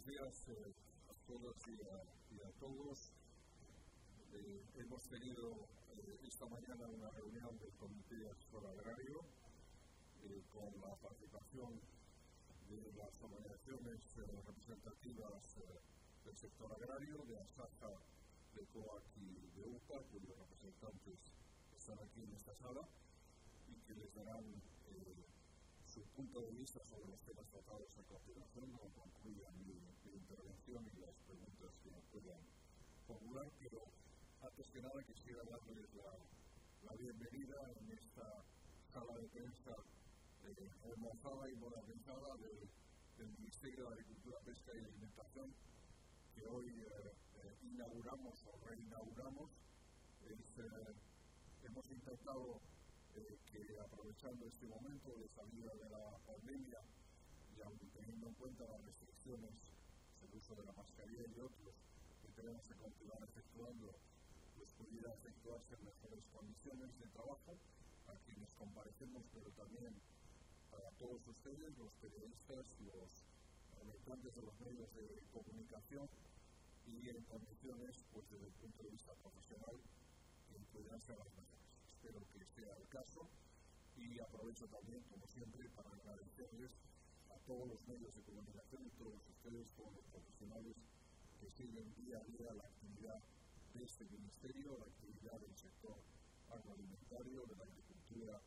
buenos días eh, a todas y a, todos. Eh, hemos tenido eh, esta mañana una reunión del Comité Asesor Agrario con la participación de las organizaciones representativas del sector agrario, de ASAJA, de COAC y de UPA, cuyos representantes están aquí en esta sala y que les darán su punto de vista sobre los temas tratados a continuación, como concluya mi, intervención y las preguntas que me puedan formular, pero antes que nada quisiera darles la, bienvenida en esta sala de prensa eh, y modernizada de, del Ministerio de Agricultura, Pesca y Alimentación, que hoy eh, eh, inauguramos o reinauguramos. Eh, hemos intentado aprovechando este momento de salida de la pandemia y aunque teniendo en cuenta las restricciones, el uso de la mascarilla y otros que tenemos que continuar efectuando, pues pudiera efectuarse en mejores condiciones de trabajo a quienes comparecemos, pero también para todos ustedes, los periodistas, los habitantes de los medios de comunicación y en condiciones, pues desde el punto de vista profesional, que pudieran ser las mejores. Espero que sea el caso y aprovecho también, como siempre, para agradecerles a todos los medios de comunicación y todos ustedes, todos los profesionales que siguen día a día la actividad de este ministerio, la actividad del sector agroalimentario, de la agricultura,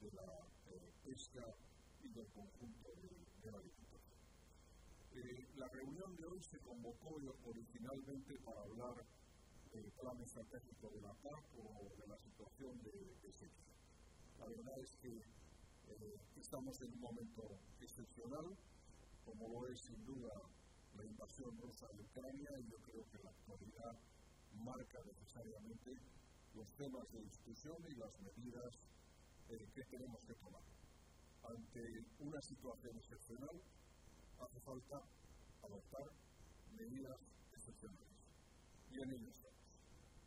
de la eh, pesca y del conjunto de, la agricultura. Eh, la reunión de hoy se convocó originalmente para hablar el plan estratégico de la PAC o de la situación de, de. La verdad es que eh, estamos en un momento excepcional, como lo es sin duda la invasión rusa de Ucrania, y yo creo que la actualidad marca necesariamente los temas de discusión y las medidas eh, que tenemos que tomar. Ante una situación excepcional, hace falta adoptar medidas excepcionales. Y en ello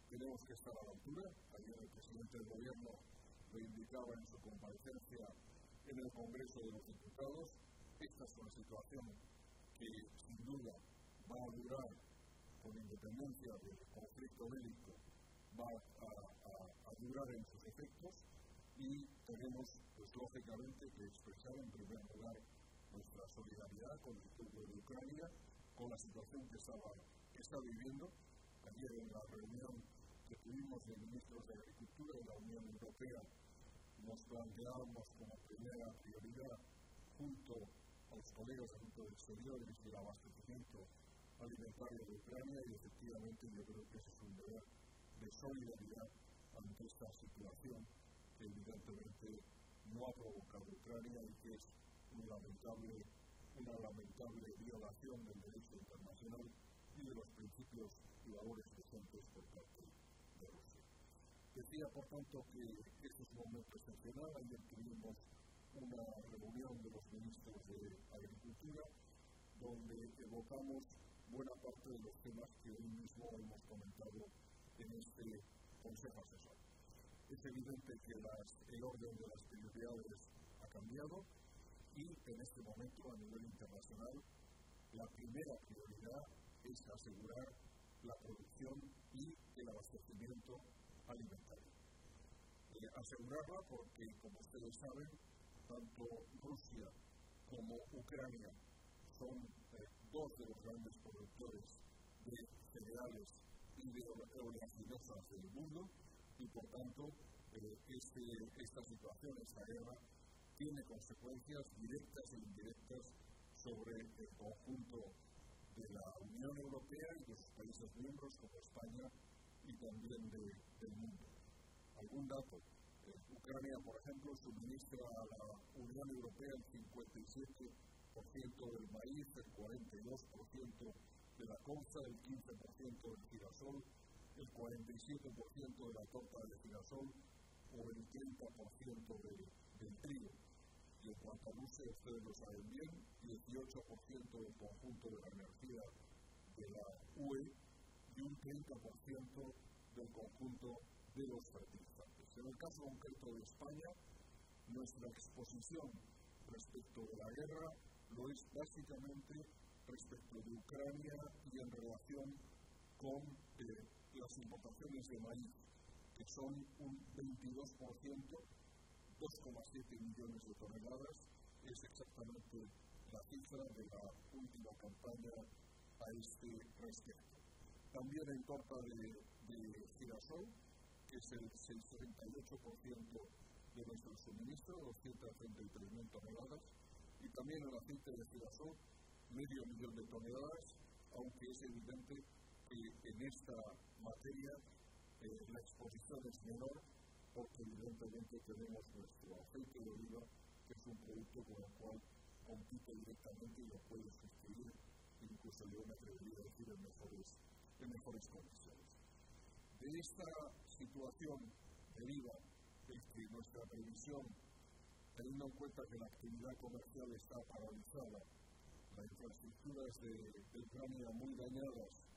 tenemos que estar a la altura. Ayer el presidente del gobierno lo indicaba en su comparecencia en el Congreso de los Diputados. Esta es una situación que sin duda va a durar con independencia del conflicto bélico, va a, durar en sus efectos y tenemos, pues lógicamente, que expresar en primer lugar nuestra solidaridad con el pueblo de Ucrania, con la situación que, que está viviendo. Ayer en la reunión que tuvimos de ministros de Agricultura de la Unión Europea, nos planteábamos como primera prioridad, junto a los colegas del grupo de exteriores y el abastecimiento alimentario de Ucrania, y efectivamente yo creo que ese es un deber de solidaridad ante esta situación que evidentemente no ha provocado Ucrania y que es lamentable, una lamentable violación del derecho internacional y de los principios y valores presentes por parte Decía, por tanto, que este es un momento excepcional. Ayer tuvimos una reunión de los ministros de Agricultura donde evocamos buena parte de los temas que hoy mismo hemos comentado en este Consejo Asesor. Es evidente que el orden de las prioridades ha cambiado y en este momento a nivel internacional la primera prioridad es asegurar la producción y el abastecimiento alimentaria. Eh, asegurarla porque, como ustedes saben, tanto Rusia como Ucrania son eh, dos de los grandes productores de cereales y de oleaginosas del mundo y, por tanto, eh, este, esta situación, esta guerra, tiene consecuencias directas e indirectas sobre el conjunto de la Unión Europea y de sus países miembros como España y también de, del mundo. Algún dato. Eh, Ucrania, por ejemplo, suministra a la Unión Europea el 57% del maíz, el 42% de la colza, el 15% del girasol, el 47% de la torta de girasol o el 30% del, del trigo. Y en cuanto a Rusia, ustedes lo saben bien, 18% del conjunto de la energía de la UE y un 30% del conjunto de los fertilizantes. En el caso concreto de España, nuestra exposición respecto de la guerra lo es básicamente respecto de Ucrania y en relación con eh, las importaciones de maíz, que son un 22%, 2,7 millones de toneladas, es exactamente la cifra de la última campaña a este respecto. También en torta de, de girasol, que es el 68% de nuestro suministro, 233.000 toneladas, y también el aceite de girasol, medio millón de toneladas, aunque es evidente que en esta materia eh, la exposición es menor, porque evidentemente tenemos nuestro aceite de oliva, que es un producto con el cual compite directamente y lo puede sustituir, incluso yo me atrevería a decir en mejores, mejores condiciones. De esta situación deriva de que nuestra previsión, teniendo en cuenta que la actividad comercial está paralizada, las infraestructuras de, Ucrania muy dañadas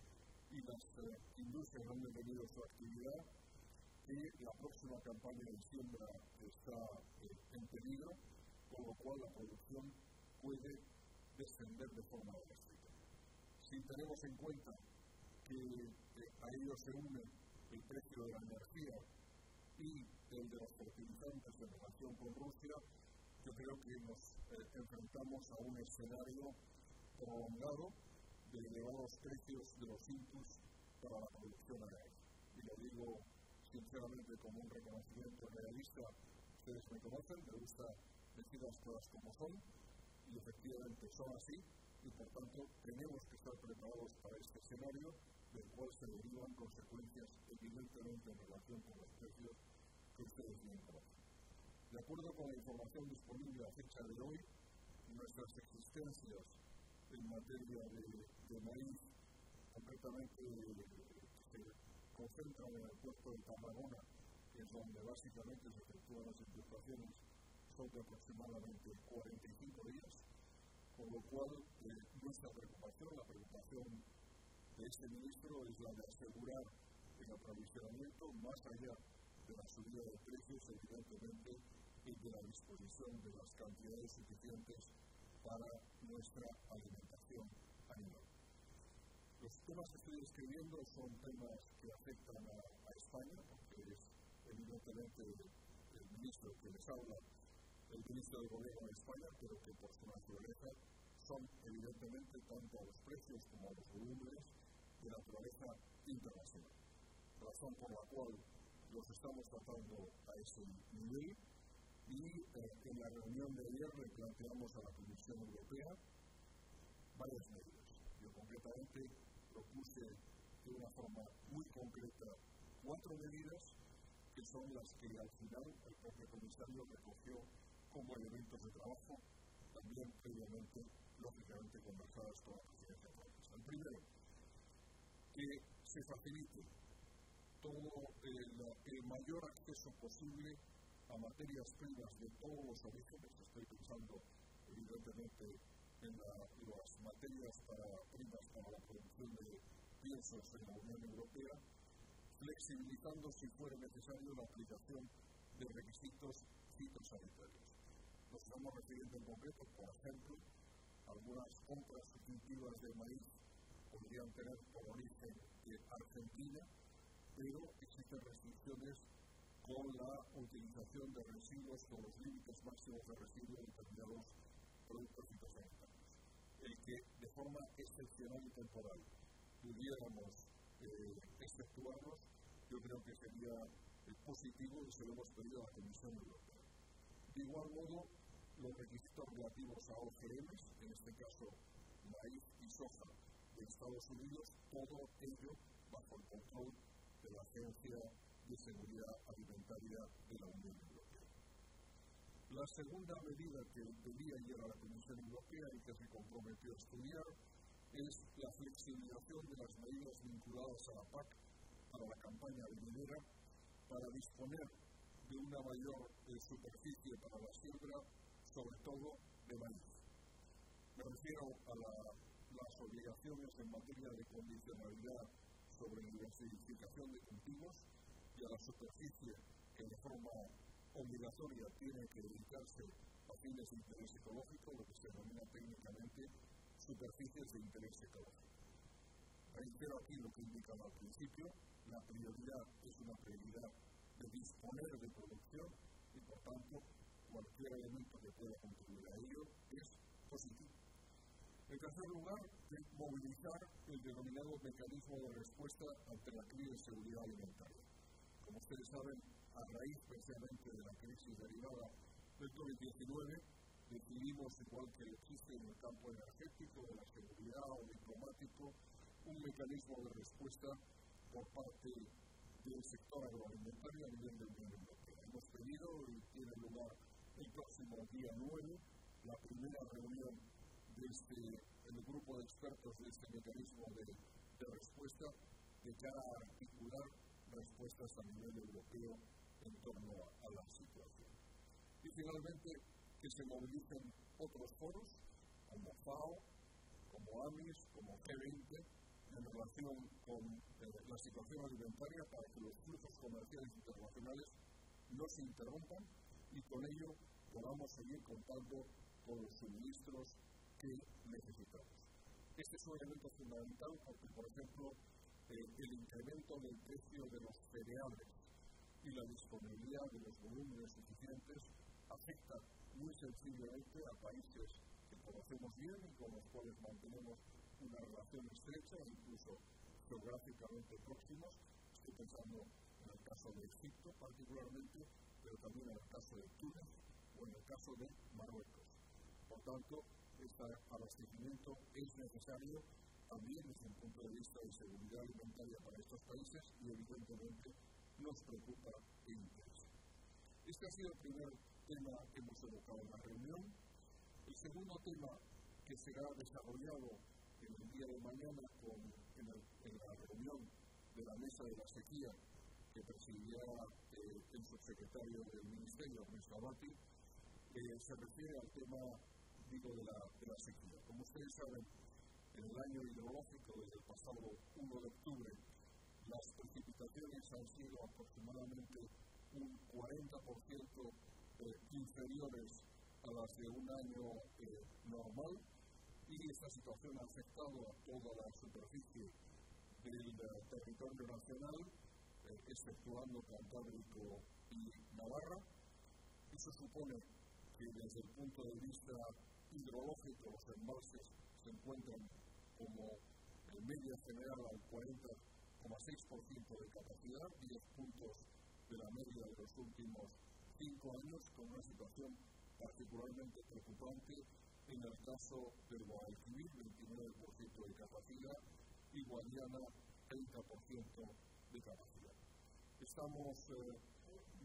y las eh, industrias han detenido su actividad, y la próxima campaña de siembra está eh, con lo cual la producción puede descender de forma drástica. Si tenemos en cuenta que a ello se une el precio de la energía y el de los fertilizantes en relación con Rusia, yo creo que nos eh, enfrentamos a un escenario prolongado de elevados precios de los inputs para la producción agraria. Y lo digo sinceramente como un reconocimiento realista. Ustedes me conocen, me gusta decir las cosas como son, y efectivamente son así, y por tanto tenemos que estar preparados para este escenario, del cual se derivan consecuencias evidentemente en relación con los precios que ustedes conocen. De acuerdo con la información disponible a fecha de hoy, nuestras existencias en materia de, de maíz, concretamente se concentran en el puerto de Tarragona, que es donde básicamente se efectúan las importaciones, son de aproximadamente 45 días, con lo cual eh, nuestra preocupación, la preocupación este ministro es la de asegurar el aprovisionamiento más allá de la subida de precios, evidentemente, y de la disposición de las cantidades suficientes para nuestra alimentación animal. Los temas que estoy escribiendo son temas que afectan a, a España, porque es evidentemente el ministro que les habla, el ministro del Gobierno de España, pero que por su naturaleza son evidentemente tanto a los precios como a los volúmenes de naturaleza internacional. Razón por la cual los estamos tratando a ese nivel y eh, en la reunión de ayer le planteamos a la Comisión Europea varias medidas. Yo concretamente propuse de una forma muy concreta cuatro medidas que son las que al final el propio comisario recogió como elementos de trabajo, también previamente, lógicamente, conversadas con la presidencia francesa. El primero, que se facilite todo el, el mayor acceso posible a materias primas de todos los orígenes. Estoy pensando, evidentemente, en la, las materias para, primas para la producción de piensos en la Unión Europea, flexibilizando, si fuera necesario, la aplicación de requisitos fitosanitarios. Nos estamos refiriendo en concreto, por ejemplo, algunas compras sustitutivas de maíz podrían tener por origen de Argentina, pero existen restricciones con la utilización de residuos con los límites máximos de residuos de determinados productos fitosanitarios. El que de forma excepcional y temporal pudiéramos eh, exceptuarlos, yo creo que sería eh, positivo y se lo hemos pedido a la Comisión Europea. De igual modo, los requisitos relativos a OGMs, en este caso maíz y soja de Estados Unidos, todo ello bajo el control de la Agencia de Seguridad Alimentaria de la Unión Europea. La segunda medida que debía llegar a la Comisión Europea y que se comprometió a estudiar es la flexibilización de las medidas vinculadas a la PAC para la campaña venidera para disponer de una mayor eh, superficie para la siembra, sobre todo de maíz. Me refiero a la, en materia de condicionalidad sobre la diversificación de cultivos y a la superficie que de forma obligatoria tiene que dedicarse a fines de interés ecológico, lo que se denomina técnicamente superficies de interés ecológico. Reitero aquí lo que indicaba al principio, la prioridad es una prioridad de disponer de producción y por tanto cualquier elemento que pueda contribuir a ello es positivo. En tercer lugar, movilizar el denominado mecanismo de respuesta ante la crisis de seguridad alimentaria. Como ustedes saben, a raíz precisamente de la crisis derivada del COVID-19, decidimos, igual que existe en el campo energético, de la seguridad o diplomático, un mecanismo de respuesta por parte del sector agroalimentario a nivel de Unión Europea. Hemos pedido y tiene lugar el próximo día 9 la primera reunión este, el grupo de expertos de este mecanismo de, respuesta de cara a articular respuestas a nivel europeo en torno a, a la situación. Y finalmente, que se movilicen otros foros, como FAO, como AMIS, como G20, en relación con eh, la situación alimentaria para que los flujos comerciales internacionales no se interrumpan y con ello podamos seguir contando con los suministros que necesitamos. Este es un elemento fundamental porque, por ejemplo, eh, el incremento del precio de los cereales y la disponibilidad de los volúmenes suficientes afecta muy sensiblemente a países que conocemos bien y con los cuales mantenemos una relación estrecha, incluso geográficamente próximos. Estoy pensando en el caso de Egipto particularmente, pero también en el caso de Túnez o en el caso de Marruecos. Por tanto, este abastecimiento es necesario también desde un punto de vista de seguridad alimentaria para estos países y evidentemente nos preocupa e interesa. Este ha sido el primer tema que hemos evocado en la reunión. El segundo tema que será desarrollado en el día de mañana con, en, la reunión de la mesa de la sequía que presidirá eh, el subsecretario del Ministerio, Ernesto Abati, eh, se refiere al tema digo, de, la, sequía. Como ustedes saben, en el año hidrológico, desde el pasado 1 de octubre, las precipitaciones han sido aproximadamente un 40% eh, inferiores a las de un año eh, normal y esta situación ha afectado a toda la superficie del territorio nacional, eh, exceptuando Cantábrico y Navarra. Eso supone que desde el punto de vista hidrológico los embalses se encuentran como en media general al 40,6% de capacidad, 10 puntos de la media de los últimos cinco años, con una situación particularmente preocupante en el caso del Guadalquivir, 29% de capacidad, y Guadiana, 30% de capacidad. Estamos eh,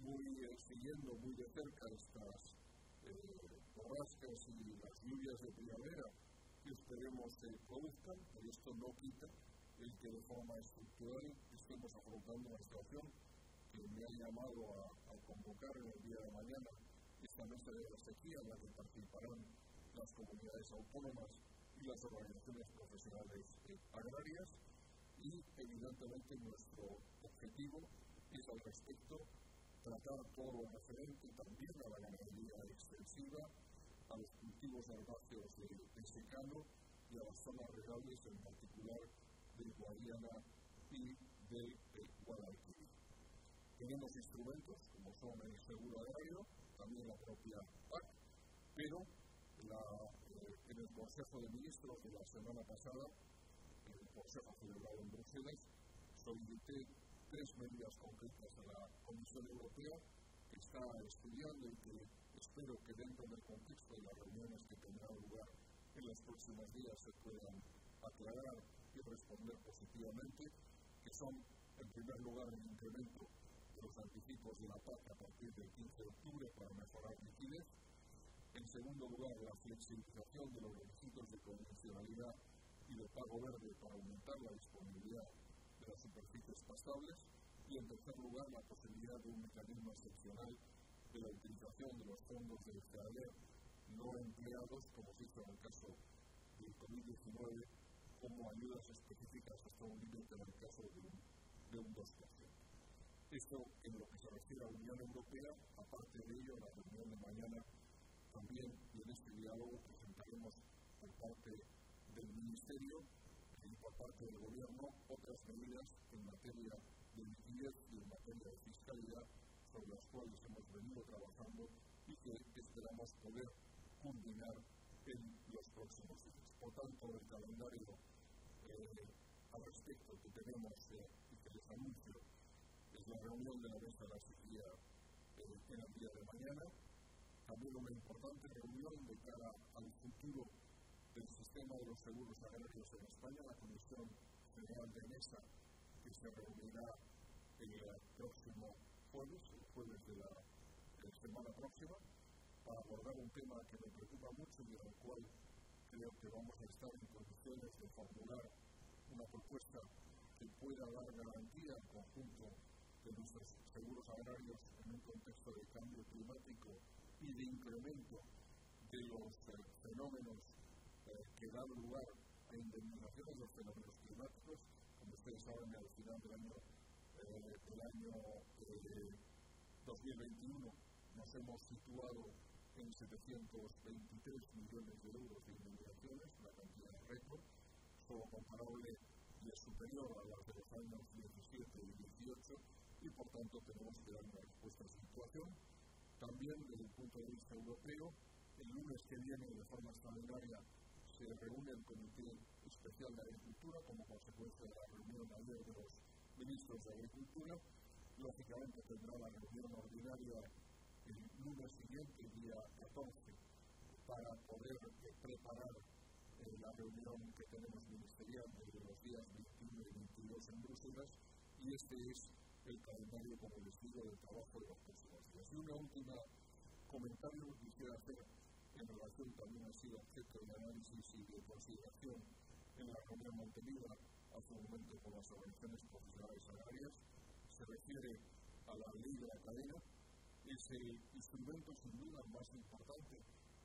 muy eh, siguiendo muy de cerca estas eh, borrascas y las lluvias de primavera que esperemos se produzcan, pero esto no quita el que de forma estructural estemos afrontando una situación que me ha llamado a, a convocar en el día de mañana esta mesa de la sequía en la que participarán las comunidades autónomas y las organizaciones profesionales eh, agrarias. Y evidentemente nuestro objetivo es al respecto tratar todo lo referente también a la ganadería extensiva, a los cultivos herbáceos de, de secano y a las zonas regables, en particular del Guadiana y del eh, Guadalquivir. Tenemos instrumentos como son el seguro agrario, también la propia PAC, pero eh, en el Consejo de Ministros de la semana pasada, en el Consejo celebrado en Bruselas, solicité tres medidas concretas a la Comisión Europea que está estudiando y que espero que dentro del contexto de las reuniones que tendrán lugar en los próximos días se puedan aclarar y responder positivamente, que son, en primer lugar, el incremento de los anticipos de la PAC a partir del 15 de octubre para mejorar liquidez, en segundo lugar, la flexibilización de los requisitos de convencionalidad y de pago verde para aumentar la disponibilidad de las superficies pastables, y en tercer lugar, la posibilidad de un mecanismo excepcional de la utilización de los fondos del FEADER no empleados, como se hizo en el caso del COVID-19, como ayudas específicas hasta un límite en el caso de un, de un 2%. Esto en lo que se refiere a la Unión Europea, aparte de ello, la reunión de mañana también en este diálogo presentaremos por parte del Ministerio por parte del Gobierno otras medidas en materia de liquidez y en materia de fiscalidad sobre las cuales hemos venido trabajando y que esperamos poder culminar en los próximos días. Por tanto, el calendario eh, al respecto que tenemos eh, y que les anuncio es la reunión de la mesa de la sequía eh, en el día de mañana, también una importante reunión de cara al futuro sistema de los seguros agrarios en España, la Comisión General de Mesa, que se reunirá el próximo jueves, el jueves de la semana próxima, para abordar un tema que me preocupa mucho y al cual creo que vamos a estar en condiciones de formular una propuesta que pueda dar garantía al conjunto de nuestros seguros agrarios en un contexto de cambio climático y de incremento de los eh, fenómenos eh, que dan lugar a indemnizaciones de fenómenos climáticos. Como ustedes saben, al final del año, eh, del año 2021 nos hemos situado en 723 millones de euros de indemnizaciones, una cantidad récord, solo comparable y es superior a la de los años 17 y 18, y por tanto tenemos que dar una respuesta a esta situación. También desde el punto de vista europeo, el lunes que viene de forma extraordinaria se reúne el Comité Especial de Agricultura como consecuencia de la reunión ayer de los ministros de Agricultura. Lógicamente tendrá la reunión ordinaria el lunes siguiente, día 14, para poder eh, preparar eh, la reunión que tenemos ministerial de los días 21 y 22 en Bruselas, y este es el calendario, como les digo, del trabajo de los próximos días. Y una última comentario que quisiera hacer en relación también ha sido objeto de análisis y de consideración. En la reunión mantenida hace un momento con las organizaciones profesionales agrarias, se refiere a la ley de la cadena, es el instrumento sin duda más importante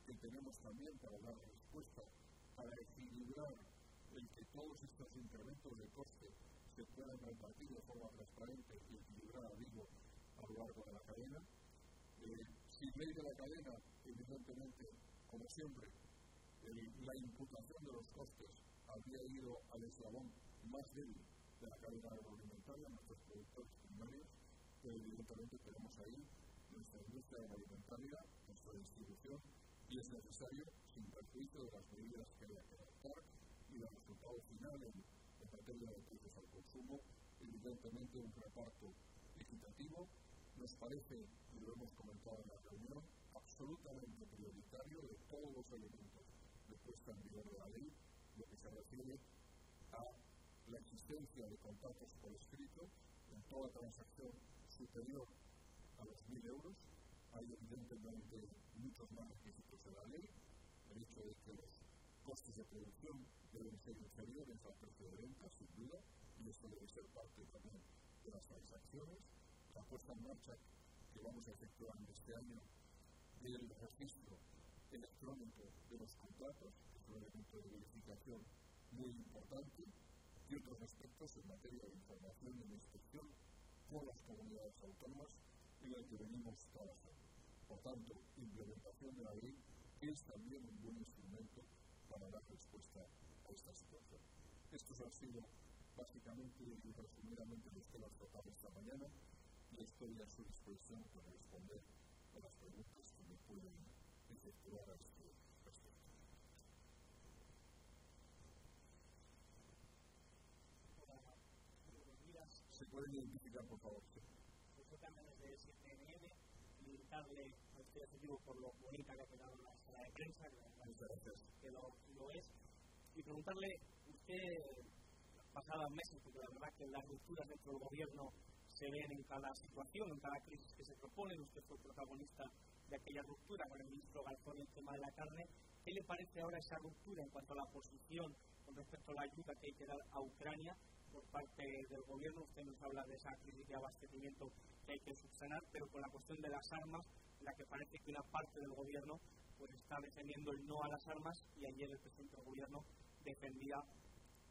que tenemos también para dar respuesta, para equilibrar el que todos estos incrementos de coste se puedan repartir de forma transparente y equilibrada, digo, a lo largo de la cadena. Eh, sin ley de la cadena, evidentemente, como siempre, la imputación de los costes habría ido al eslabón más débil de la cadena agroalimentaria, nuestros productores primarios, pero evidentemente tenemos ahí nuestra industria agroalimentaria, nuestra distribución, y es necesario, sin perjuicio de las medidas que haya que adoptar y del resultado final en, en materia de precios al consumo, evidentemente un reparto equitativo. Nos parece, y lo hemos comentado en la reunión, absolutamente prioritario de todos los elementos de puesta en vigor de la ley, lo que se refiere a la existencia de contratos por escrito en toda transacción superior a los 1.000 euros. Hay evidentemente muchos más requisitos en la ley. El hecho de que los costes de producción deben ser inferiores al precio de venta, sin duda, y esto debe ser parte también de las transacciones. La puesta en marcha que vamos a efectuar en este año del registro electrónico de los contratos, que es un elemento de verificación muy importante, y otros aspectos en materia de información de inspección con las comunidades autónomas en el que venimos trabajando. Por tanto, implementación de la ley es también un buen instrumento para dar respuesta a esta situación. Estos han sido básicamente y resumidamente los temas tratados esta mañana y estoy a su disposición para responder a las preguntas pueden efectuar a este respecto. ¿Se pueden identificar, por favor? felicitarle a usted ejecutivo por lo bonita que ha quedado la sala de prensa, que, lo, lo, es, y preguntarle, usted, pasados meses, porque la verdad que las rupturas dentro del gobierno se ven en cada situación, en cada crisis que se propone, usted fue protagonista de aquella ruptura con el ministro Galzón en el tema de la carne, ¿qué le parece ahora esa ruptura en cuanto a la posición con respecto a la ayuda que hay que dar a Ucrania por parte del gobierno? Usted nos habla de esa crisis de abastecimiento que hay que subsanar, pero con la cuestión de las armas, la que parece que una parte del gobierno pues está defendiendo el no a las armas y ayer el presidente del gobierno defendía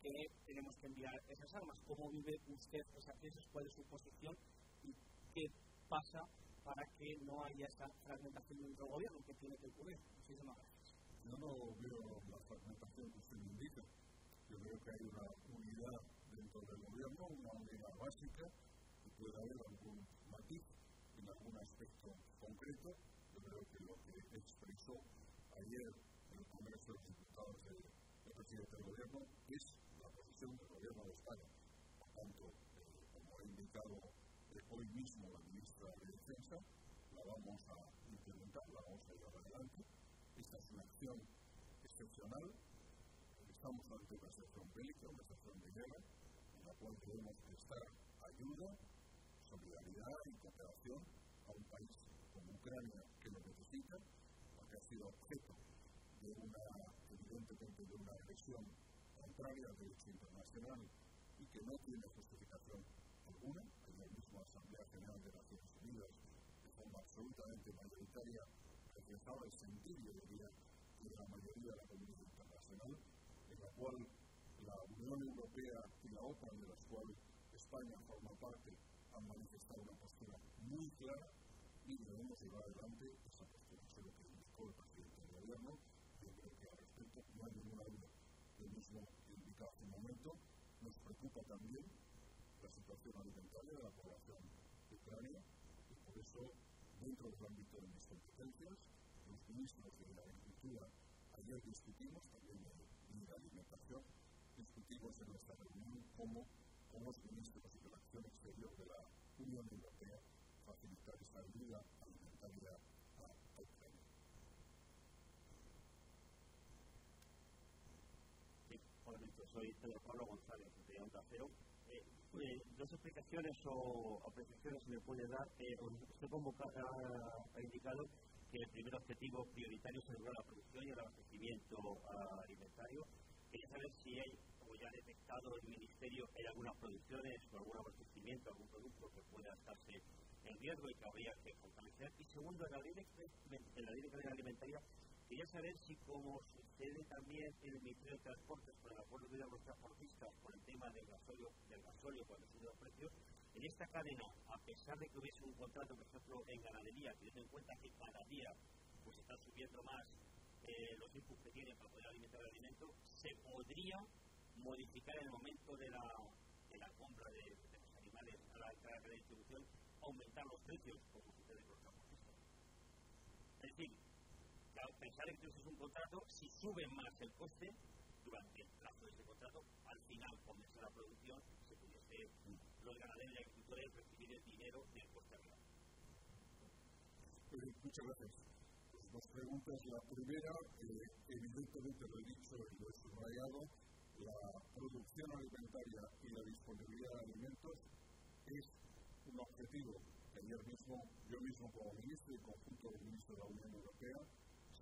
que tenemos que enviar esas armas. ¿Cómo vive usted esa crisis? ¿Cuál es su posición? ¿Y qué pasa para que no haya esa fragmentación dentro del gobierno que tiene que ocurrir? Muchísimas gracias. yo no veo la fragmentación que usted indica. Yo creo que hay una unidad dentro del gobierno, una unidad básica, y puede haber algún matiz en algún aspecto concreto. Yo creo que lo que expresó ayer en el Congreso de los Diputados del presidente del gobierno es la posición del gobierno de España. Por tanto, eh, como ha indicado eh, hoy mismo la de Defensa, la vamos a implementar, la vamos a llevar adelante. Esta es una acción excepcional. Estamos ante una situación bélica, una situación de guerra, en la cual debemos prestar ayuda, solidaridad y cooperación a un país como Ucrania que lo necesita, porque ha sido objeto de una, evidentemente, de una agresión contraria al derecho internacional y que no tiene justificación alguna. La Asamblea General de Naciones Unidas, de forma absolutamente mayoritaria, reflejaba el sentido, diría, de la mayoría de la comunidad internacional, en la cual la Unión Europea y la OTAN, de las cuales España forma parte, han manifestado una postura muy clara y debemos llevar adelante esa postura. Eso es lo que indicó el presidente del gobierno. Yo creo que al respecto no hay ninguna duda. Lo mismo que indicaba hace un momento, nos preocupa también situación alimentaria de la población Ucrania y por eso, dentro del ámbito de mis competencias, los ministros de la Agricultura ayer discutimos, también de la alimentación, discutimos en nuestra reunión cómo, con los ministros de la acción exterior de la Unión Europea facilitar esa ayuda alimentaria a Ucrania. Sí, hola, soy Pedro Pablo González, de Onda Cero. Dos explicaciones o apreciaciones se me puede dar. Eh, usted convoca, ha, indicado que el primer objetivo prioritario es asegurar la producción y el abastecimiento uh, alimentario. Quería saber si hay, como ya ha detectado el Ministerio, hay algunas producciones o algún abastecimiento, algún producto que pueda estarse en riesgo y que habría que fortalecer. Y segundo, en la ley de, en la alimentaria, quería saber si como sucede también en el Ministerio de Transportes con el acuerdo de los transportistas por el tema del gasolio, del gasolio cuando subió el precio, en esta cadena, a pesar de que hubiese un contrato, por ejemplo, en ganadería, teniendo en cuenta que cada día pues están subiendo más eh, los inputs que tienen para poder alimentar el alimento, se podría modificar el momento de la, de la compra de, de los animales a la, a la distribución, aumentar los precios, sucede con los transportistas. Es decir, claro, pensar en que es un contrato, si sube más el coste durante el plazo de ese contrato, al final comienza la producción, se pudiese los ganaderos y agricultores recibir el dinero del coste real. Eh, muchas gracias. Pues dos preguntas. La primera, eh, evidentemente lo he dicho y lo he subrayado, la producción alimentaria y la disponibilidad de alimentos es un objetivo ayer mismo, yo mismo como ministro y conjunto del ministro de la Unión Europea,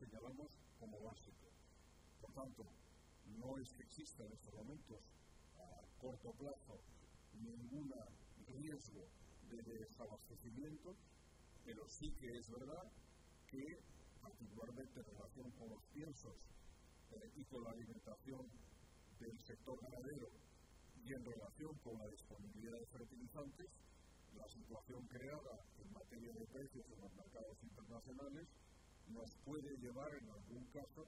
señalamos como básico. Por tanto, no es que exista en estos momentos a corto plazo ningún riesgo de desabastecimiento, pero sí que es verdad que, particularmente en relación con los piensos eh, y con la alimentación del sector ganadero y en relación con la disponibilidad de fertilizantes, la situación creada en materia de precios en los mercados internacionales nos puede llevar en algún caso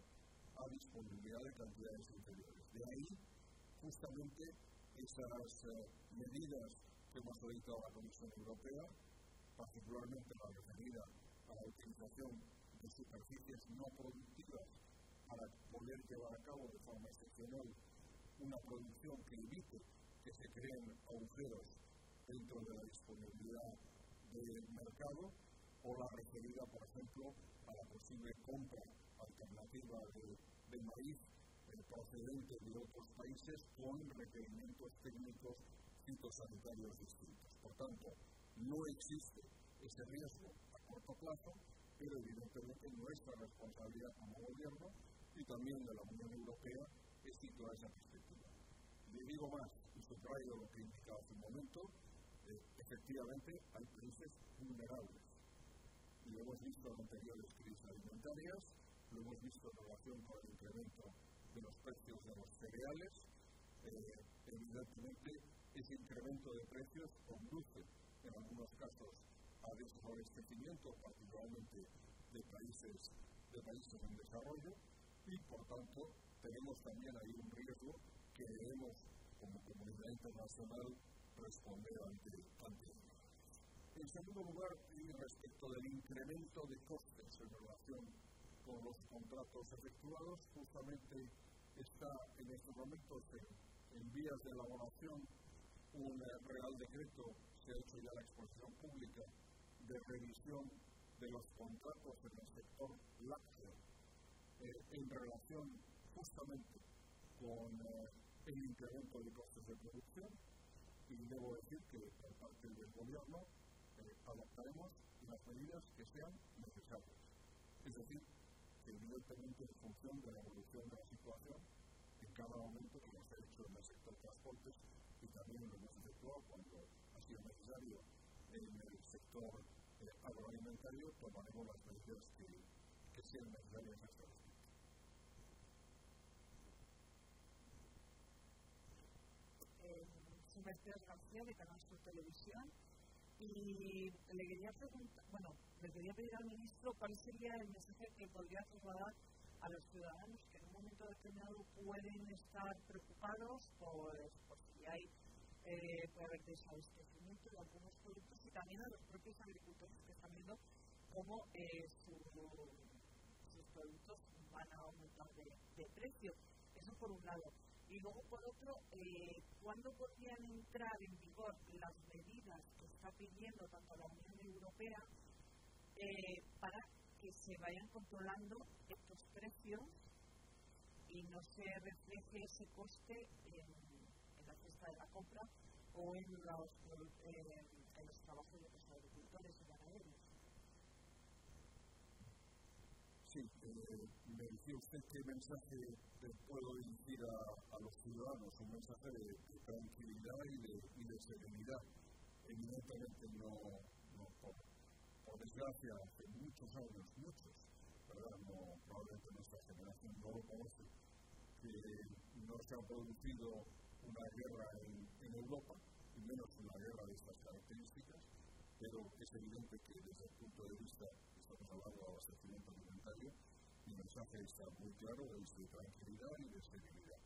a disponibilidad de cantidades inferiores. De ahí, justamente, esas uh, medidas que hemos solicitado a la Comisión Europea, particularmente la referida a la utilización de superficies no productivas para poder llevar a cabo de forma excepcional una producción que evite que se creen agujeros dentro de la disponibilidad del mercado, o la referida, por ejemplo, a la posible compra alternativa de, de maíz procedentes de otros países con requerimientos técnicos fitosanitarios distintos. Por tanto, no existe ese riesgo a corto plazo, pero evidentemente nuestra responsabilidad como gobierno y también de la Unión Europea es situar esa perspectiva. Le digo más, y subrayo lo que he indicado hace un momento, eh, efectivamente hay países vulnerables. Y lo hemos visto en anteriores crisis alimentarias, lo hemos visto en relación con el incremento de los precios de los cereales. Eh, evidentemente, ese incremento de precios conduce en algunos casos a desabastecimiento, particularmente de países, de países en desarrollo, y por tanto tenemos también ahí un riesgo que debemos como comunidad internacional responder ante, ante En segundo lugar, y respecto del incremento de costes en relación con los contratos efectuados, justamente está en estos momentos en, vías de elaboración. Un real decreto, se ha hecho ya la exposición pública, de revisión de los contratos en el sector lácteo. Eh, en relación justamente con eh, el incremento de costes de producción y debo decir que por parte del gobierno eh, adoptaremos las medidas que sean necesarias. Es decir, que evidentemente en función de la evolución de la situación, en cada momento, como se ha hecho en el sector transportes y también lo hemos efectuado cuando ha sido necesario en el sector eh, agroalimentario, tomaremos las medidas que, sean necesarias a este Mercedes García de Canal Sur Televisión y le quería preguntar, bueno, le quería pedir al ministro cuál sería el mensaje que podría trasladar a los ciudadanos que en un momento determinado pueden estar preocupados por, por si hay eh, puede haber desabastecimiento de algunos productos y también a los propios agricultores que están viendo cómo eh, su, sus productos van a aumentar de precio. Eso por un lado. Y luego, por otro, eh, ¿cuándo podrían entrar en vigor las medidas que está pidiendo tanto la Unión Europea eh, para que se vayan controlando estos precios y no se refleje ese coste en, la cesta de la compra o en los, eh, en los trabajos de los agricultores y ganaderos? Sí, eh, me decía usted qué mensaje puedo dirigir a, a, los ciudadanos, un mensaje de, de tranquilidad y de, y de, serenidad. Evidentemente no, por, desgracia, hace muchos años, muchos, ¿verdad? No, probablemente nuestra generación no lo conoce, que no se ha producido una guerra en, Europa, y menos una guerra de estas características, pero es evidente que desde el punto de vista estamos hablando de abastecimiento alimentario, mi mensaje está muy claro, es de tranquilidad y de seguridad.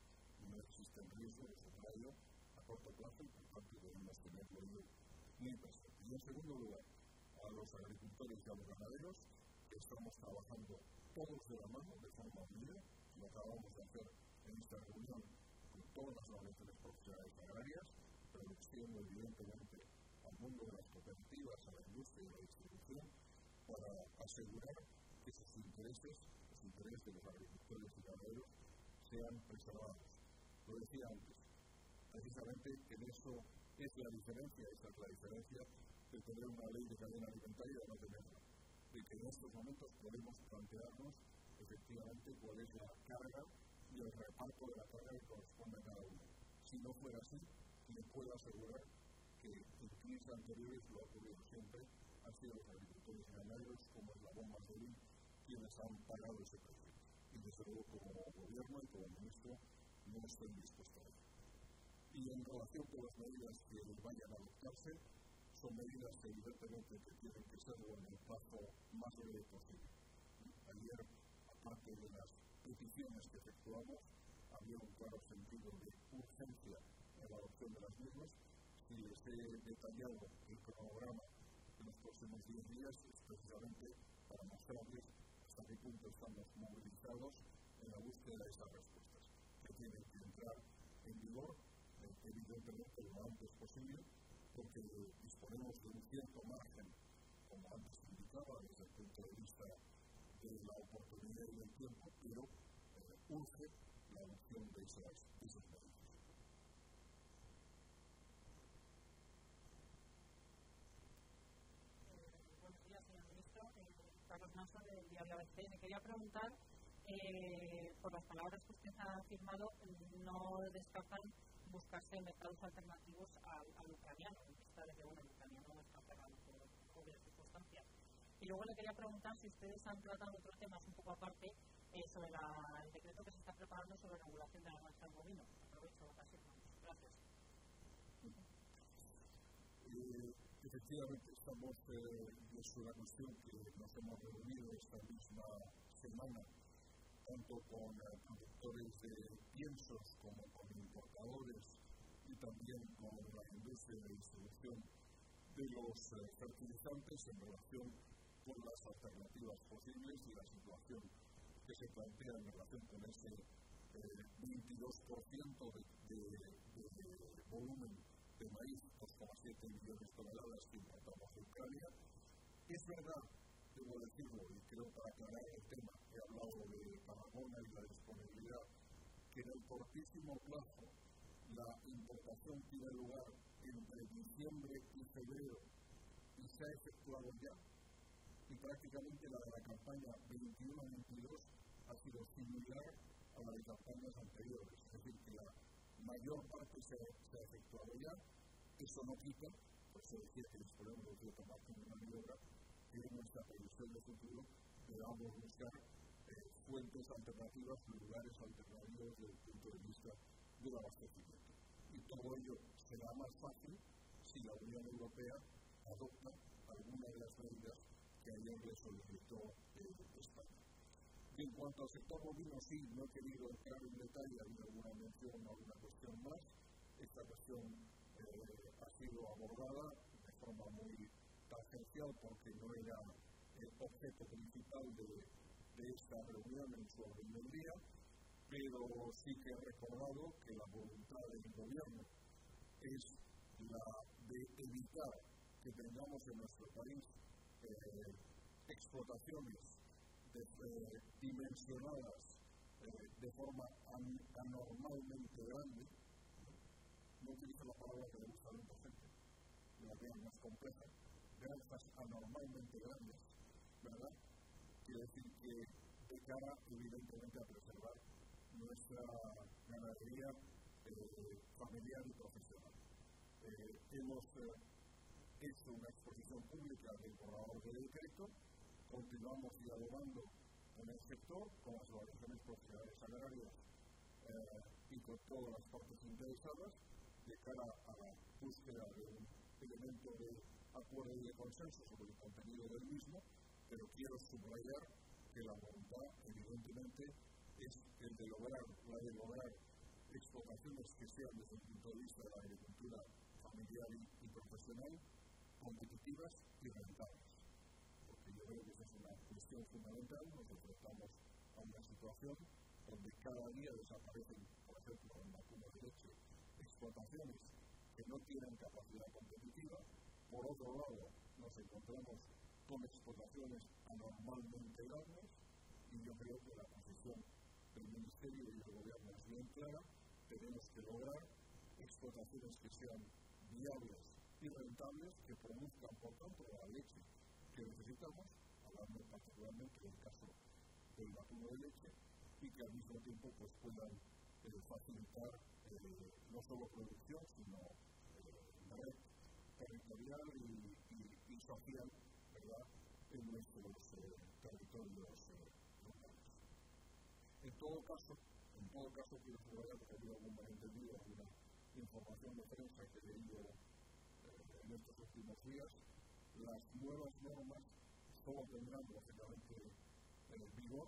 No existen riesgos de subrayo a corto plazo y por tanto debemos tenerlo muy presente. Y en segundo lugar, a los agricultores y a los ganaderos, que estamos trabajando todos de la mano, de forma unida, lo acabamos de hacer en esta reunión con todas las organizaciones profesionales agrarias, produciendo evidentemente al mundo de las cooperativas, a la industria y a la distribución, para asegurar que sus intereses, los intereses de los agricultores y ganaderos, sean preservados. Lo decía antes, precisamente en eso es la diferencia, esa es la diferencia de tener una ley de cadena alimentaria y de no tenerla. De que en estos momentos podemos plantearnos efectivamente cuál es la carga y el reparto de la carga que corresponde a cada uno. Si no fuera así, le puedo asegurar que en crisis anteriores lo ha ocurrido siempre, han sido los agricultores ganaderos como es la bomba de quienes han pagado ese precio. Y desde luego como gobierno y como ministro no estoy dispuesto a ello. Y en relación con las medidas que vayan a adoptarse, son medidas que evidentemente que tienen que ser en el plazo más breve posible. Ayer, aparte de las peticiones que efectuamos, había un claro sentido de urgencia en la adopción de las mismas les he detallado el cronograma en los próximos 10 días, es precisamente para mostrarles hasta estamos movilizados en la búsqueda de esas respuestas, que tienen que entrar en vigor, eh, evidentemente lo antes posible, porque disponemos de un cierto margen, como antes indicaba, desde el punto de vista de la oportunidad y del tiempo, pero eh, urge la adopción de esas. Del diario ABC. Me quería preguntar, eh, por las palabras que usted ha afirmado, no descartan buscarse mercados alternativos al, al ucraniano, en vista de que el ucraniano está cerrado por obvias circunstancias. Y luego le quería preguntar si ustedes han tratado otros temas un poco aparte eh, sobre el decreto que se está preparando sobre la regulación de la marcha del bovino. Aprovecho la ocasión. Gracias. Eh, Efectivamente, estamos, eh, es una cuestión que nos hemos reunido esta misma semana tanto con productores de piensos como con importadores y también con la industria de distribución de los fertilizantes en relación con las alternativas posibles y la situación que se plantea en relación con ese 22% de, volumen de maíz, 2,7 millones de toneladas que importamos de Ucrania. Es verdad, debo decirlo, y creo para aclarar el tema, he hablado de Tarragona y la disponibilidad, que en el cortísimo plazo la importación tiene lugar entre diciembre y febrero y se ha efectuado ya, y prácticamente la de la campaña 21-22 ha sido similar a la de campañas anteriores. Es decir, que la mayor parte se, se ha efectuado ya. Eso no quita, por eso decía que disponemos de cierto margen de maniobra, que en nuestra previsión de futuro podamos buscar eh, fuentes alternativas, lugares alternativos desde el punto de vista del abastecimiento. Y todo ello será más fácil si la Unión Europea adopta alguna de las medidas que ayer le solicitó eh, España. En cuanto al sector bovino, sí, no he querido entrar en detalle, había alguna mención o alguna cuestión más. Esta cuestión eh, ha sido abordada de forma muy tangencial porque no era el objeto principal de, de esta reunión en su orden del día, pero sí que he recordado que la voluntad del gobierno es la de evitar que tengamos en nuestro país eh, explotaciones eh, dimensionadas eh, de forma anormalmente grande, no utilizo la palabra que le gusta mucha gente, la más compleja, granjas anormalmente grandes, ¿verdad? Quiere decir que de cara, evidentemente, a preservar nuestra ganadería eh, familiar y profesional. hemos hecho una exposición pública del borrador de decreto continuamos dialogando con el sector, con las organizaciones profesionales agrarias eh, y con todas las partes interesadas de cara a la búsqueda de un elemento de acuerdo y de consenso sobre el contenido del mismo, pero quiero subrayar que la voluntad, evidentemente, es el de lograr, la de lograr explotaciones que sean desde el punto de vista de la agricultura familiar y profesional competitivas y rentables yo creo que esa es una cuestión fundamental. Nos enfrentamos a una situación donde cada día desaparecen, por ejemplo, en la cuna de leche, explotaciones que no tienen capacidad competitiva. Por otro lado, nos encontramos con explotaciones anormalmente grandes y yo creo que la posición del Ministerio y del Gobierno es bien clara. Tenemos que lograr explotaciones que sean viables y rentables, que produzcan, por tanto, la leche que necesitamos, hablando particularmente del caso del vacuno de leche, y que al mismo tiempo pues, puedan eh, facilitar eh, no solo producción, sino eh, red territorial y, y, social en nuestros territorios locales. En todo caso, en todo caso quiero subrayar que ha habido algún malentendido, alguna información de prensa que he leído en estos últimos días, las nuevas normas solo tendrán lógicamente el vigor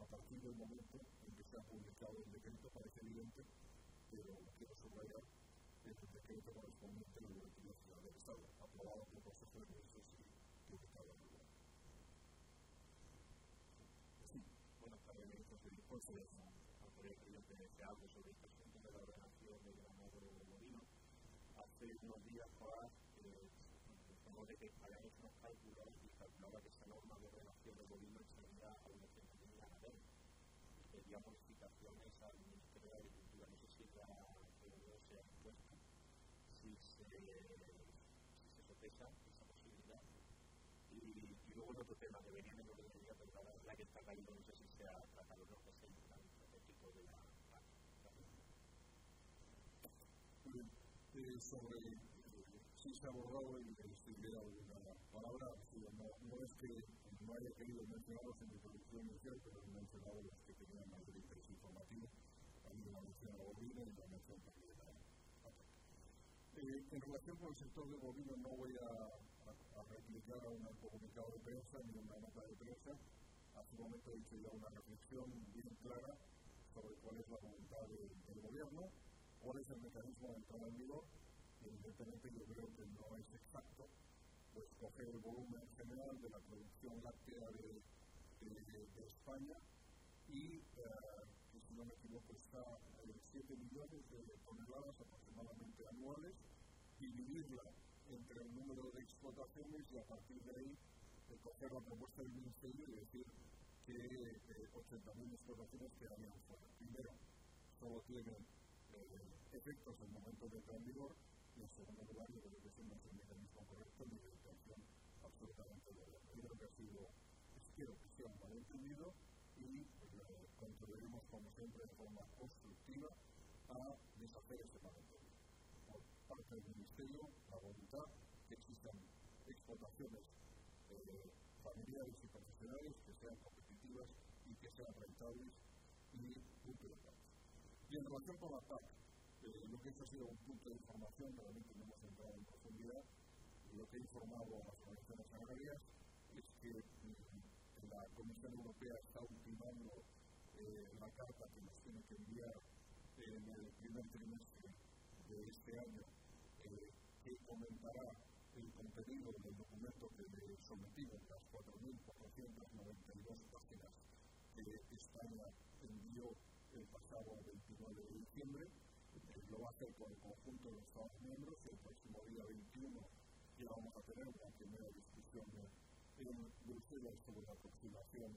a partir del momento en que se ha publicado el decreto, parece evidente, pero quiero subrayar el decreto correspondiente a la del Estado, aprobado por el Consejo de Ministros y publicado en el Sí, buenas tardes, y Presidente que hable sobre este asunto de la ordenación del ganado bovino. Hace unos días, por de que unos cálculos y calculaba que esa norma de relación de bovino sería a unos 100.000 ganaderos. Pedía modificaciones al Ministerio de Agricultura. No sé si la reunión se ha impuesto, si se, si sopesa. Y, luego el otro tema que venía en el orden del día, pero la verdad que está caído, no sé si tratado o no, que es el plan estratégico de la eh, sobre sí se ha abordado y si hubiera alguna palabra, no, no es que no haya querido mencionarlos en mi producción inicial, pero he mencionado los que tenían mayor interés informativo, la mención a y la mención también eh, en relación con el sector de bovino no voy a, a, a replicar a un comunicado de prensa ni una nota de prensa, hace un momento he hecho ya una reflexión bien clara sobre cuál es la voluntad del gobierno, cuál es el mecanismo de entrada en vigor, evidentemente yo creo que no es exacto pues coger el volumen general de la producción láctea de, España y, eh, que si no me equivoco, está en 7 millones de toneladas anuales, dividirla entre el número de explotaciones y a partir de ahí coger la propuesta del Ministerio y decir que eh, 80.000 explotaciones quedarían fuera. Primero, solo tienen eh, efectos en el momento de entrar en vigor y en segundo lugar, yo creo que ese no es el mecanismo correcto ni de intención absolutamente de Yo creo que ha sido, espero que sea un malentendido y eh, contribuiremos, como siempre, de forma constructiva a deshacer ese malentendido. Parte del Ministerio, la voluntad que existan explotaciones eh, familiares y profesionales que sean competitivas y que sean rentables y punto de Y en relación con la PAC, eh, lo que ha sido un punto de información, realmente no hemos entrado en profundidad, lo que he informado a las organizaciones agrarias es que mm, la Comisión Europea está ultimando eh, la carta que nos tiene que enviar en el primer trimestre de este año, que comentará el contenido del documento que le sometimos, las 4.492 páginas que España envió el pasado 29 de diciembre. Eh, lo va a hacer con el conjunto de los Estados miembros el próximo día 21 ya vamos a tener una primera discusión en Bruselas sobre la aproximación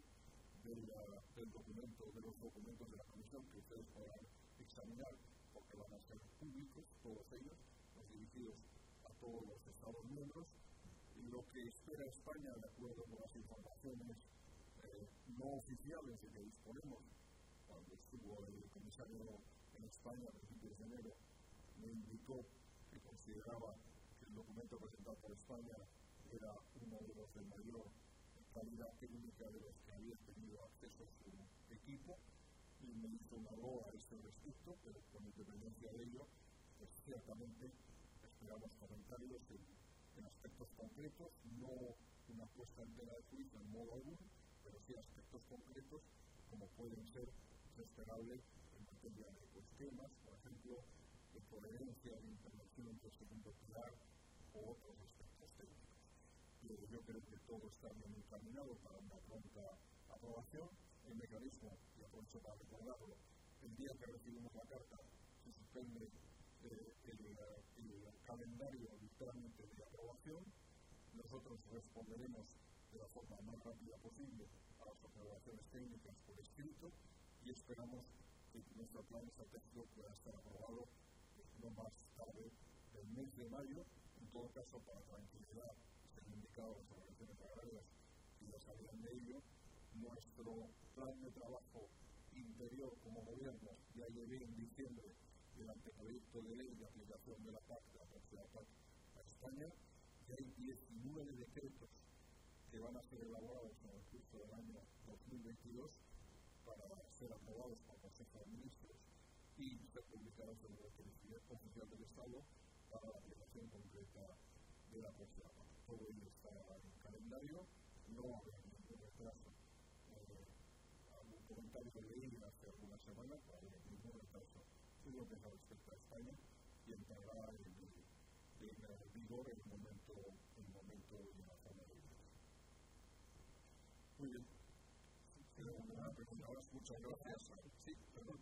del, documento, de los documentos de la Comisión que ustedes podrán examinar porque van a ser públicos, todos ellos, los dirigidos los Estados miembros. Y lo que espera España, de acuerdo con las informaciones eh, no oficiales de que disponemos, cuando estuvo el comisario en España a principios de enero, me indicó que consideraba que el documento presentado por España era uno de los de mayor calidad técnica de los que había tenido acceso su equipo y me hizo a este respecto, pero con independencia de ello, pues ciertamente esperamos comentarios en, en aspectos concretos, no una puesta entera de juicio en modo alguno, pero sí aspectos concretos como pueden ser esperables en materia de temas, por ejemplo, de coherencia de intervención del segundo pilar o otros aspectos técnicos. Pero yo creo que todo está bien encaminado para una pronta aprobación. El mecanismo, y aprovecho para recordarlo, el día que recibimos la carta se suspende el, calendario literalmente de aprobación. Nosotros responderemos de la forma más rápida posible a las aprobaciones técnicas por escrito y esperamos que nuestro plan estratégico pueda estar aprobado no más tarde del mes de mayo. En todo caso, para tranquilidad, se han indicado las organizaciones agrarias que ya sabían de ello. Nuestro plan de trabajo interior como gobierno ya llegué en diciembre del anteproyecto de ley de aplicación de la PAC, la tercera PAC a España, y hay 19 decretos que van a ser elaborados en el curso del año 2022 para ser aprobados por el Consejo de Ministros y ser publicados en el Boletín Oficial del Estado para la aplicación concreta de la próxima. Todo ello está en el calendario, no habrá ningún retraso. Eh, algún comentario que leí hace algunas semanas, no habrá ningún retraso en lo que se respecta a España y entrará en, en vigor en el momento, en el momento de la forma de Muy bien. Muchas gracias. Sí, perdón.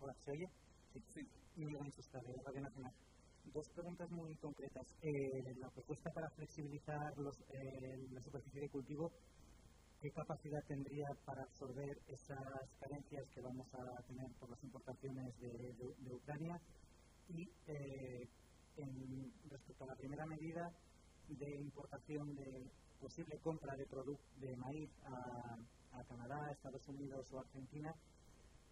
Hola, ¿se oye? Sí, sí. Miguel Manchester, de Radio Nacional. Dos preguntas muy concretas. Eh, la propuesta para flexibilizar los, eh, la superficie de cultivo qué capacidad tendría para absorber esas carencias que vamos a tener por las importaciones de, de, Ucrania y eh, respecto a la primera medida de importación de posible compra de de maíz a, a, Canadá, Estados Unidos o Argentina,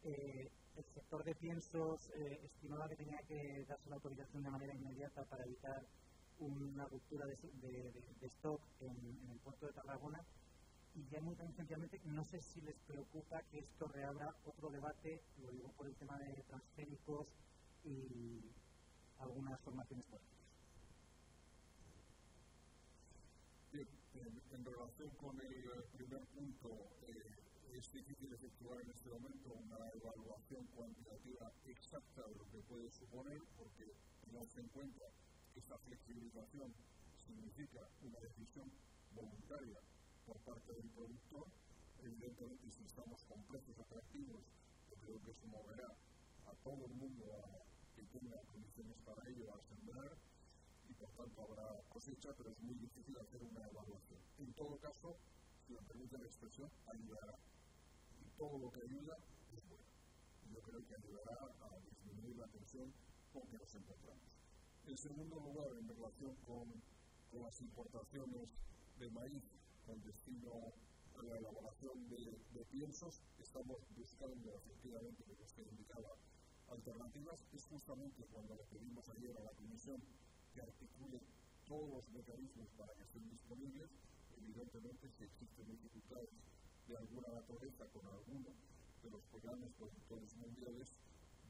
eh, el sector de piensos eh, estimaba que tenía que darse la autorización de manera inmediata para evitar una ruptura de, stock en, el puerto de Tarragona. Y ya muy tangencialmente, no sé si les preocupa que esto reabra otro debate, lo digo por el tema de transgénicos y algunas formaciones políticas. Bien, en relación con el primer punto, eh, es difícil efectuar en este momento una evaluación cuantitativa exacta de lo que puede suponer, porque tenemos en cuenta que esta flexibilización significa una decisión voluntaria por parte del productor. Evidentemente, si estamos con precios atractivos, yo creo que eso moverá a todo el mundo a que tenga condiciones para ello a sembrar y por tanto habrá cosecha, pero es muy difícil hacer una evaluación. En todo caso, si me permite la expresión, ayudará. Y todo lo que ayuda es bueno. Y yo creo que ayudará a disminuir la tensión con que nos encontramos. En segundo lugar, en relación con, con las importaciones de maíz con destino a la elaboración de, de piensos, estamos buscando efectivamente, como usted indicaba, alternativas. Es justamente cuando le pedimos ayer a la Comisión que articule todos los mecanismos para que estén disponibles. Evidentemente, si existen dificultades de alguna naturaleza con alguno de los programas productores mundiales,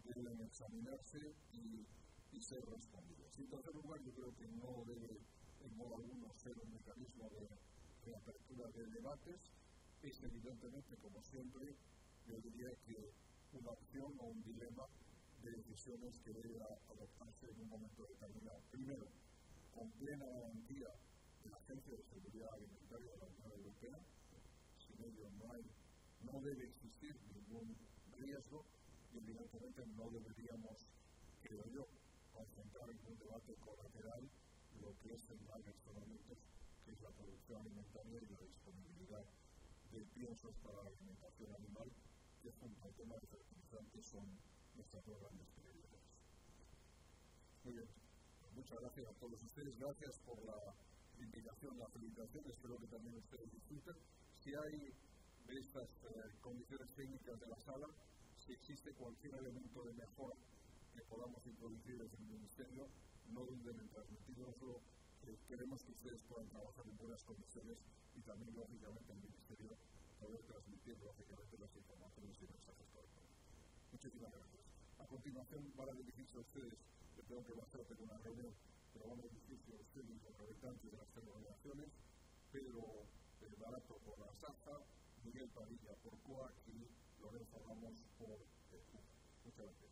deben examinarse y, y ser respondidos. En tercer lugar, yo creo que no debe en modo alguno ser un mecanismo de reapertura de debates. Es evidentemente, como siempre, yo diría que una opción o un dilema de decisiones que debe adoptarse en un momento determinado. Primero, con plena garantía de la Agencia de Seguridad Alimentaria de la Unión Europea, sin ello no, hay, no debe existir ningún riesgo y evidentemente no deberíamos, creo yo, concentrar en un debate colateral lo que es el mal estos que es la producción alimentaria y la disponibilidad de piensos para la alimentación animal, que junto al tema de fertilizantes son nuestras dos grandes prioridades. Muy bien, muchas gracias a todos ustedes, gracias por la invitación, la felicitación, espero que también ustedes disfruten. Si hay de estas eh, condiciones técnicas de la sala, si existe cualquier elemento de mejora que podamos introducir desde el Ministerio, no duden en transmitirnoslo. Eh, queremos que ustedes puedan trabajar en buenas condiciones y también, lógicamente, el Ministerio poder transmitir, lógicamente, las informaciones y mensajes correspondientes. Muchísimas gracias. A continuación van a dirigirse a ustedes, yo tengo que pasar a una reunión, pero van a dirigirse a ustedes los representantes de las televisiones, Pedro el Barato por la SAFA, Miguel Padilla por COAC y Lorenzo Ramos por el Muchas gracias.